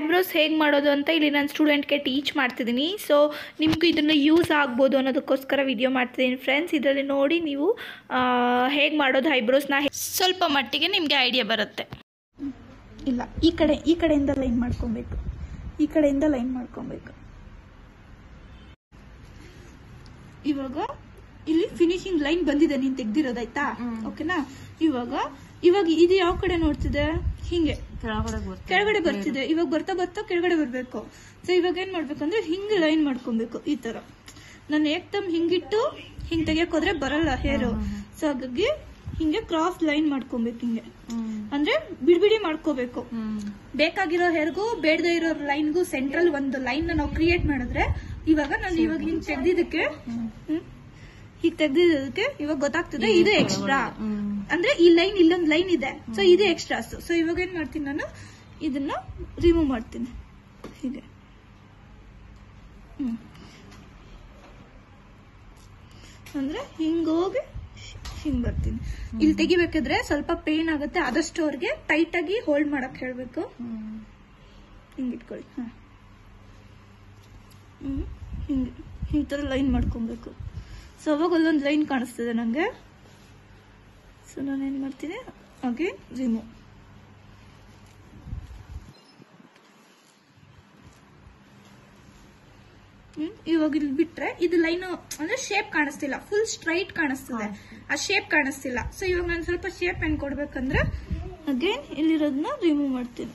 Eyebrows ಹೇಗೆ ಮಾಡೋದು ಅಂತ ಇಲ್ಲಿ ನಾನು ಸ್ಟೂಡೆಂಟ್ಗೆ ಟೀಚ್ ಮಾಡ್ತಿದ್ದೀನಿ. ಸೊ ನಿಮಗೂ ಇದನ್ನು ಯೂಸ್ ಆಗ್ಬೋದು ಅನ್ನೋದಕ್ಕೋಸ್ಕರ ವಿಡಿಯೋ ಮಾಡ್ತಿದ್ದೀನಿ ಫ್ರೆಂಡ್ಸ್ ಇದರಲ್ಲಿ ನೋಡಿ ನೀವು ಹೇಗೆ ಮಾಡೋದು ಐಬ್ರೋಸ್ನ ಸ್ವಲ್ಪ ಮಟ್ಟಿಗೆ ನಿಮಗೆ ಐಡಿಯಾ ಬರುತ್ತೆ. ಇಲ್ಲ ಈ ಕಡೆ ಈ ಕಡೆಯಿಂದ ಲೈನ್ ಮಾಡ್ಕೊಬೇಕು. ಈ ಕಡೆಯಿಂದ ಲೈನ್ ಮಾಡ್ಕೊಬೇಕು. ಇವಾಗ ಇಲ್ಲಿ ಫಿನಿಶಿಂಗ್ ಲೈನ್ ಬಂದಿದೆ ನೀನ್ ತೆಗ್ದಿರೋದಾಯ್ತಾ ಓಕೆನಾ ಇವಾಗ ಇವಾಗ ಇದು ಯಾವ ಕಡೆ ನೋಡ್ತಿದೆ? ಹಿಂಗೆ ಕೆಳಗಡೆ ಬರ್ತಿದೆ. ಇವಾಗ ಬರ್ತಾ ಬರ್ತಾ ಕೆಳಗಡೆ ಬರ್ಬೇಕು. ಸೊ ಇವಾಗ ಏನ್ ಮಾಡ್ಬೇಕಂದ್ರೆ ಹಿಂಗ್ ಲೈನ್ ಮಾಡ್ಕೊಬೇಕು ಈ ತರ. ನಾನು ಏಕ್ದಮ್ ಹಿಂಗಿಟ್ಟು ಹಿಂಗ್ ತೆಗಿಯಕ್ ಹೋದ್ರೆ ಬರಲ್ಲ ಹೇರು. ಸೊ ಹಾಗಾಗಿ ಹಿಂಗೆ ಕ್ರಾಸ್ ಲೈನ್ ಮಾಡ್ಕೊಬೇಕು ಹಿಂಗೆ. ಅಂದ್ರೆ ಬಿಡ್ಬಿಡಿ ಮಾಡ್ಕೋಬೇಕು. ಬೇಕಾಗಿರೋ ಹೇರ್ಗೂ ಬೇಡದೇ ಇರೋ ಲೈನ್ಗೂ ಸೆಂಟ್ರಲ್ ಒಂದು ಲೈನ್ ನಾವು ಕ್ರಿಯೇಟ್ ಮಾಡಿದ್ರೆ ಇವಾಗ ನಾನು ಇವಾಗ ಹಿಂಗ್ ತೆಗ್ದಿದ್ದಕ್ಕೆ ಹೀಗ್ ತೆಗ್ದಿದ್ದಕ್ಕೆ ಇವಾಗ ಗೊತ್ತಾಗ್ತದೆ ಇದು ಎಕ್ಸ್ಟ್ರಾ ಅಂದ್ರೆ ಈ ಲೈನ್ ಇಲ್ಲೊಂದು ಲೈನ್ ಇದೆ. ಸೊ ಇದು ಎಕ್ಸ್ಟ್ರಾಸ್ ಸೊ ಇವಾಗ ಏನ್ ಮಾಡ್ತೀನಿ ನಾನು? ಇದನ್ನ ರಿಮೂವ್ ಮಾಡ್ತೀನಿ. ಹೀಗೆ. ಅಂದ್ರೆ ಹಿಂಗೋಗಿ ಹಿಂಗ್ ಬರ್ತೀನಿ. ಇಲ್ಲಿ ತೆಗಿಬೇಕಾದ್ರೆ ಸ್ವಲ್ಪ ಪೇನ್ ಆಗುತ್ತೆ ಆದಷ್ಟು ಅವ್ರಿಗೆ ಟೈಟ್ ಆಗಿ ಹೋಲ್ಡ್ ಮಾಡಕ್ ಹೇಳ್ಬೇಕು. ಹಿಂಗ್ ಇಟ್ಕೊಳ್ಳಿ. ಹ. ಹಿಂಗೆ ಈ ತರ ಲೈನ್ ಮಾಡ್ಕೊಬೇಕು. ಸೊ ಅವಾಗ ಅಲ್ಲೊಂದು ಲೈನ್ ಕಾಣಿಸ್ತದೆ ನಂಗೆ. ಸೊ ನಾನು ಏನ್ ಮಾಡ್ತೀನಿ? ಹಾಗೆ ರಿಮೂವ್ ಇವಾಗ ಇಲ್ಲಿ ಬಿಟ್ರೆ ಇದು ಲೈನ್, ಅಂದ್ರೆ ಶೇಪ್ ಕಾಣಿಸ್ತಿಲ್ಲ. ಫುಲ್ ಸ್ಟ್ರೈಟ್ ಕಾಣಿಸ್ತದೆ. ಆ ಶೇಪ್ ಕಾಣಿಸ್ತಿಲ್ಲ. ಸೊ ಇವಾಗ ನಾನು ಸ್ವಲ್ಪ ಶೇಪ್ ಹೆಂಗ್ ಕೊಡ್ಬೇಕಂದ್ರೆ ಅಗೇನ್ ಇಲ್ಲಿರೋದನ್ನ ರಿಮೂವ್ ಮಾಡ್ತೀನಿ.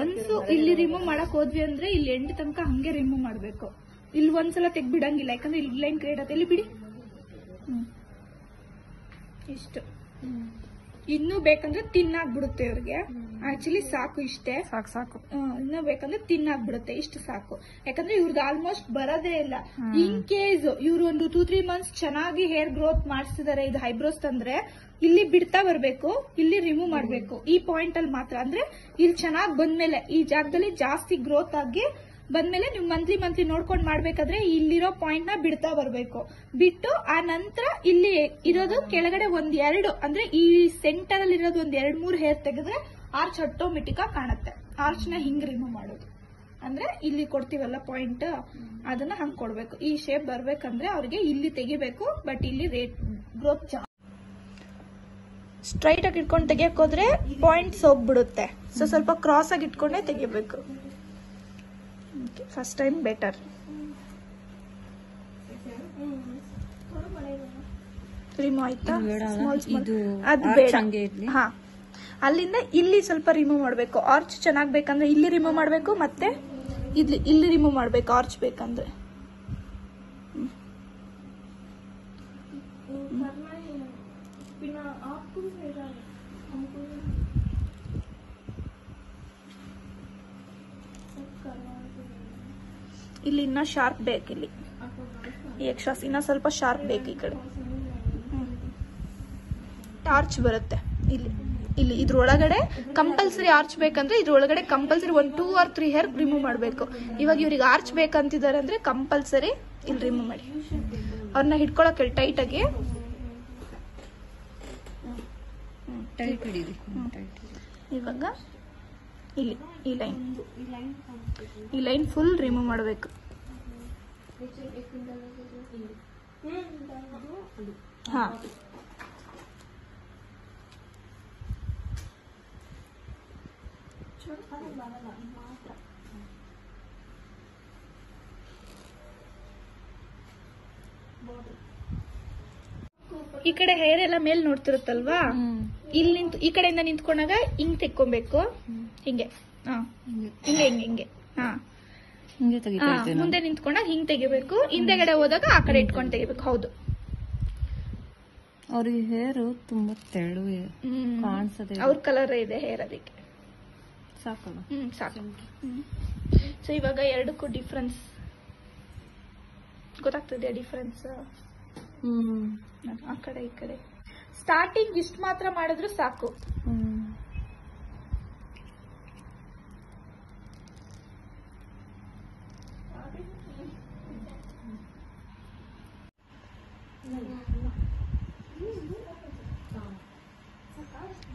ಒನ್ಸು ಇಲ್ಲಿ ರಿಮೂವ್ ಮಾಡಕ್ ಹೋದ್ವಿ ಅಂದ್ರೆ ಇಲ್ಲಿ ಎಂಡ್ ತನಕ ಹಂಗೆ ರಿಮೂವ್ ಮಾಡ್ಬೇಕು. ಇಲ್ಲಿ ಒಂದ್ಸಲ ತೆಗ್ಬಿಡಂಗಿಲ್ಲ ಯಾಕಂದ್ರೆ ಇಲ್ಲಿ ಲೈನ್ ಕ್ರಿಯೇಟ್ ಆಗುತ್ತೆ ಇಲ್ಲಿ ಬಿಡಿ. ಇಷ್ಟು. ಇನ್ನೂ ಬೇಕಂದ್ರೆ ತಿನ್ನಾಗ್ಬಿಡುತ್ತೆ ಇವ್ರಿಗೆ ಆಕ್ಚುಲಿ ಸಾಕು ಇಷ್ಟೇ. ಸಾಕು ಸಾಕು. ಇನ್ನೂ ಬೇಕಂದ್ರೆ ತಿನ್ನಾಗ್ಬಿಡುತ್ತೆ ಇಷ್ಟು ಸಾಕು. ಯಾಕಂದ್ರೆ ಇವ್ರಿಗೆ ಆಲ್ಮೋಸ್ಟ್ ಬರೋದೇ ಇಲ್ಲ. ಇನ್ ಕೇಸ್ ಇವ್ರು ಒಂದು ಟೂ ತ್ರೀ ಮಂತ್ಸ್ ಚೆನ್ನಾಗಿ ಹೇರ್ ಗ್ರೋತ್ ಮಾಡಿಸಿದಾರೆ ಇದು ಹೈಬ್ರೋಸ್ ತಂದ್ರೆ ಇಲ್ಲಿ ಬಿಡ್ತಾ ಬರ್ಬೇಕು ಇಲ್ಲಿ ರಿಮೂವ್ ಮಾಡ್ಬೇಕು. ಈ ಪಾಯಿಂಟ್ ಅಲ್ಲಿ ಮಾತ್ರ. ಅಂದ್ರೆ ಇಲ್ಲಿ ಚೆನ್ನಾಗಿ ಬಂದ್ಮೇಲೆ ಈ ಜಾಗದಲ್ಲಿ ಜಾಸ್ತಿ ಗ್ರೋತ್ ಆಗಿ ಬಂದ್ಮೇಲೆ ನೀವು ಮಂತ್ಲಿ ಮಂತ್ಲಿ ನೋಡ್ಕೊಂಡು ಮಾಡ್ಬೇಕಾದ್ರೆ ಇಲ್ಲಿರೋ ಪಾಯಿಂಟ್ನ ಬಿಡ್ತಾ ಬರ್ಬೇಕು. ಬಿಟ್ಟು ಆ ನಂತರ ಇಲ್ಲಿ ಇರೋದು ಕೆಳಗಡೆ ಒಂದ್ ಎರಡು ಅಂದ್ರೆ ಈ ಸೆಂಟರ್ ಅಲ್ಲಿ ಇರೋದು ಒಂದ್ ಎರಡ್, ಮೂರ್ ಹೇರ್ ತೆಗೆದ್ರೆ ಆರ್ಚ್ ಆಟೋಮೆಟಿಕ್ ಆಗಿ ಕಾಣುತ್ತೆ. ಆರ್ಚ್ನ ಹಿಂಗ್ ರಿಮೂವ್ ಮಾಡೋದು. ಅಂದ್ರೆ ಇಲ್ಲಿ ಕೊಡ್ತೀವಲ್ಲ ಪಾಯಿಂಟ್ ಅದನ್ನ ಹಂಗ್ ಕೊಡ್ಬೇಕು. ಈ ಶೇಪ್ ಬರ್ಬೇಕಂದ್ರೆ ಅವ್ರಿಗೆ ಇಲ್ಲಿ ತೆಗಿಬೇಕು ಬಟ್ ಇಲ್ಲಿ ರೇಟ್ ಗ್ರೋತ್ ಸ್ಟ್ರೈಟ್ ಆಗಿ ಇಟ್ಕೊಂಡು ತೆಗಿಯಕ್ ಹೋದ್ರೆ ಪಾಯಿಂಟ್ಸ್ ಹೋಗ್ಬಿಡುತ್ತೆ ಸೊ ಸ್ವಲ್ಪ ಕ್ರಾಸ್ ಆಗಿ ಇಟ್ಕೊಂಡೇ ತೆಗಿಬೇಕು. ಫಸ್ಟ್ ಟೈಮ್ ಬೆಟರ್ ರಿಮೂವ್ ಆಯ್ತಾ? ಅದ್ ಬೇಡ. ಹಂಗೆ ಇರ್ಲಿ? ಹಾ. ಅಲ್ಲಿಂದ ಇಲ್ಲಿ ಸ್ವಲ್ಪ ರಿಮೂವ್ ಮಾಡಬೇಕು. ಆರ್ಚ್ ಚೆನ್ನಾಗ್ ಬೇಕಂದ್ರೆ ಇಲ್ಲಿ ರಿಮೂವ್ ಮಾಡಬೇಕು ಮತ್ತೆ ಇಲ್ಲಿ ಇಲ್ಲಿ ರಿಮೂವ್ ಮಾಡ್ಬೇಕು ಆರ್ಚ್ ಬೇಕಂದ್ರೆ. ಇಲ್ಲಿ ಇನ್ನ ಶಾರ್ಪ್ ಬೇಕು ಇಲ್ಲಿ. ಈ ಎಕ್ಸ್ಟ್ರಾಸ್ ಇನ್ನ ಸ್ವಲ್ಪ ಶಾರ್ಪ್ ಬೇಕು ಈ ಕಡೆ. ಟಾರ್ಚ್ ಬರುತ್ತೆ. ಇಲ್ಲಿ ಇಲ್ಲಿ ಇದ್ರೊಳಗಡೆ ಕಂಪಲ್ಸರಿ ಆರ್ಚ್ ಬೇಕಂದ್ರೆ ಇದ್ರೊಳಗಡೆ ಕಂಪಲ್ಸರಿ ಒಂದು two or three hair remove ಮಾಡಬೇಕು. ಇವಾಗ ಇವ್ರಿಗೆ ಆರ್ಚ್ ಬೇಕಂತಿದ್ದಾರೆ ಅಂದ್ರೆ ಕಂಪಲ್ಸರಿ ಇಲ್ಲಿ ರಿಮೂವ್ ಮಾಡಿ. ಅವ್ರನ್ನ ಹಿಡ್ಕೊಳಕ್ ಟೈಟ್ ಆಗಿ. ಇವಾಗ ಇಲ್ಲಿ ಈ ಲೈನ್ ಈ ಲೈನ್ ಫುಲ್ ರಿಮೂವ್ ಮಾಡಬೇಕು. ಹಾಂ. ಈ ಕಡೆ ಹೇರ್ ಎಲ್ಲ ಮೇಲ್ ನೋಡ್ತಿರುತ್ತಲ್ವಾ? ಇಲ್ಲಿ ನಿಂತು ಈ ಕಡೆಯಿಂದ ನಿಂತ್ಕೊಂಡಾಗ ಹಿಂಗ್ ತೆಕ್ಕೊಬೇಕು. ಹಿಂಗೆ. ಹಾ. ಹಿಂಗೆ ಹಿಂಗೆ ಹಿಂಗೆ. ಹಾ. ಮುಂದೆ ನಿಂತ್ಕೊಂಡಾಗ ಹಿಂಗ್ ತೆಗಿಬೇಕು. ಹಿಂದೆಗಡೆ ಹೋದಾಗ ಆ ಕಡೆ ಇಟ್ಕೊಂಡು ತೆಗಿಬೇಕು. ಹೌದು. ಅವ್ರಿಗೆ ಹೇರು ತುಂಬಾ ತೆಳು ಕಾಣಿಸದೆ ಅವ್ರ ಕಲರ್ ಇದೆ ಹೇರ್ ಅದಕ್ಕೆ. ಸಾಕಲ್ಲ ಹ್ಮ್ ಸಾಕು. ಸೊ ಇವಾಗ ಎರಡಕ್ಕೂ ಡಿಫ್ರೆನ್ಸ್ ಗೊತ್ತಾಗ್ತದೆ ಡಿಫ್ರೆನ್ಸ್ ಹ್ಮ್. ಆ ಕಡೆ ಈ ಕಡೆ. ಸ್ಟಾರ್ಟಿಂಗ್ ಇಷ್ಟು ಮಾತ್ರ ಮಾಡಿದ್ರು ಸಾಕು.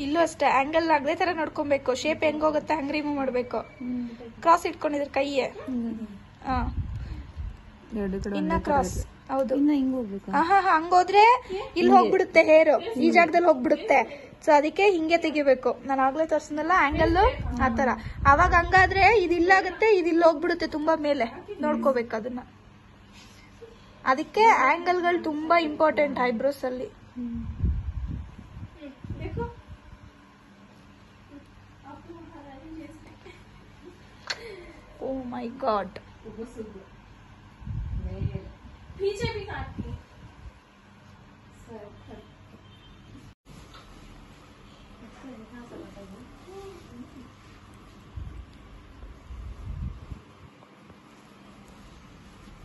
ಇಲ್ಲೂ ಅಷ್ಟೇ ಆಂಗಲ್ ಆಗದೆ ತರ ನೋಡ್ಕೊಬೇಕು. ಶೇಪ್ ಹೆಂಗ್ ಹೋಗುತ್ತೆ ಹಂಗ್ ರಿಮೂವ್ ಮಾಡ್ಬೇಕು. ಕ್ರಾಸ್ ಇಟ್ಕೊಂಡಿದ್ರೆ ಕೈಯೇ. ಹಾ. ಇನ್ನ ಕ್ರಾಸ್. ಹೌದು. ಹಿಂಗ್ ಹೋಗ್ಬೇಕಾ? ಆಹಾ ಹಂಗೋದ್ರೆ ಇಲ್ಲಿ ಹೋಗ್ಬಿಡುತ್ತೆ ಹೇರು. ಈ ಜಾಗದಲ್ಲಿ ಹೋಗ್ಬಿಡುತ್ತೆ. ಸೊ ಅದಕ್ಕೆ ಹಿಂಗೆ ತೆಗಿಬೇಕು. ನಾನು ಆಗ್ಲೇ ತೋರಿಸಿದ್ನಲ್ಲ ಆಂಗಲ್ ಆ ತರ. ಅವಾಗ ಹಂಗಾದ್ರೆ ಇದು ಇಲ್ಲಾಗುತ್ತೆ ಇದು ಇಲ್ಲಿ ಹೋಗ್ಬಿಡುತ್ತೆ ತುಂಬಾ ಮೇಲೆ. ನೋಡ್ಕೋಬೇಕು ಅದನ್ನ. ಅದಕ್ಕೆ ಆಂಗಲ್ಗಳು ತುಂಬಾ ಇಂಪಾರ್ಟೆಂಟ್ ಐಬ್ರೋಸ್ ಅಲ್ಲಿ. ಓ ಮೈ ಗಾಡ್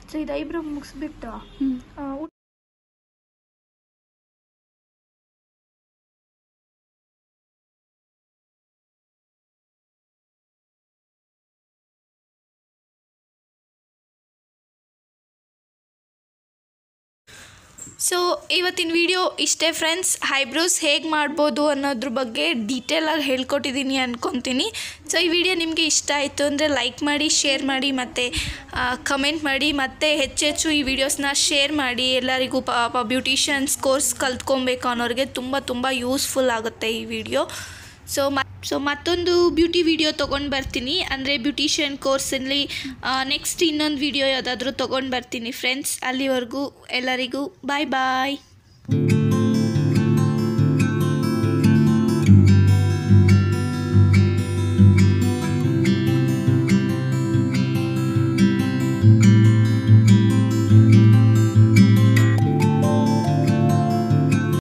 ಸೊ ಇದು ಐಬ್ರೋ ಮುಗಿಸ್ಬಿಟ್ಟು ಆ, ಊಟ ಸೊ ಇವತ್ತಿನ ವಿಡಿಯೋ ಇಷ್ಟೇ ಫ್ರೆಂಡ್ಸ್ ಐಬ್ರೋಸ್ ಹೇಗೆ ಮಾಡ್ಬೋದು ಅನ್ನೋದ್ರ ಬಗ್ಗೆ ಡೀಟೇಲಾಗಿ ಹೇಳ್ಕೊಟ್ಟಿದ್ದೀನಿ ಅಂದ್ಕೊತೀನಿ ಸೊ ಈ ವಿಡಿಯೋ ನಿಮಗೆ ಇಷ್ಟ ಆಯಿತು ಅಂದರೆ ಲೈಕ್ ಮಾಡಿ ಶೇರ್ ಮಾಡಿ ಮತ್ತು ಕಮೆಂಟ್ ಮಾಡಿ ಮತ್ತು ಹೆಚ್ಚೆಚ್ಚು ಈ ವಿಡಿಯೋಸ್ನ ಶೇರ್ ಮಾಡಿ. ಎಲ್ಲರಿಗೂ ಪಾಪ ಬ್ಯೂಟಿಷಿಯನ್ಸ್ ಕೋರ್ಸ್ ಕಲ್ತ್ಕೊಬೇಕು ಅನ್ನೋರಿಗೆ ತುಂಬ ತುಂಬ ಯೂಸ್ಫುಲ್ ಆಗುತ್ತೆ ಈ ವಿಡಿಯೋ ಸೊ ಸೊ ಮತ್ತೊಂದು ಬ್ಯೂಟಿ ವಿಡಿಯೋ ತೊಗೊಂಡು ಬರ್ತೀನಿ. ಅಂದರೆ ಬ್ಯೂಟಿಷಿಯನ್ ಕೋರ್ಸಲ್ಲಿ ನೆಕ್ಸ್ಟ್ ಇನ್ನೊಂದು ವಿಡಿಯೋ ಯಾವುದಾದ್ರೂ ತೊಗೊಂಡು ಬರ್ತೀನಿ. ಫ್ರೆಂಡ್ಸ್ ಅಲ್ಲಿವರೆಗೂ ಎಲ್ಲರಿಗೂ ಬಾಯ್ ಬಾಯ್